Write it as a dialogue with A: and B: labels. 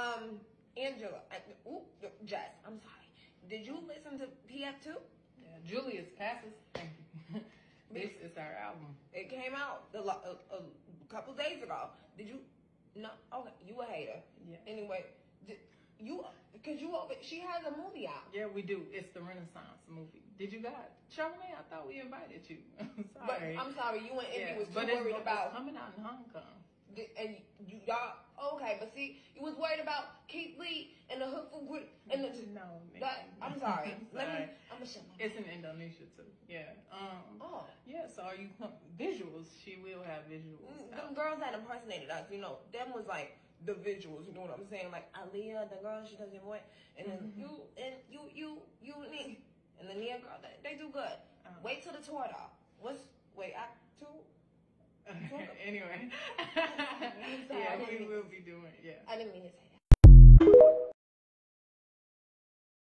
A: Um, Angela, uh, ooh, Jess, I'm sorry. Did you listen to PF2?
B: Yeah, Julius passes. Thank you. this is our album.
A: It came out a, a, a couple days ago. Did you? No. Okay, you a hater.
B: Yeah.
A: Anyway, did, you because you she has a movie out.
B: Yeah, we do. It's the Renaissance movie. Did you guys? Charlamagne, I thought we invited you.
A: But
B: sorry.
A: I'm sorry, you and Envy
B: Yeah,
A: was too
B: but
A: worried about.
B: coming out in Hong Kong.
A: Di- And you, y'all, okay, but see, you was worried about Keith Lee and the Hookful Grit and the.
B: No, man.
A: I'm sorry.
B: I'm
A: Let me. I'm gonna shut my.
B: It's in Indonesia too. Yeah. Um.
A: Oh.
B: Yeah. So are you visuals? She will have visuals.
A: Mm. Them girls that impersonated us, you know, them was like the visuals. You know what I'm saying? Like Aaliyah, the girl she doesn't want, and then
B: Mm-hmm.
A: you and you you you me and the Nia girl. They, they do good.
B: Uh-huh.
A: Wait till the tour though. What's wait act two?
B: anyway. yeah, we will be doing. Yeah.
A: I didn't mean to say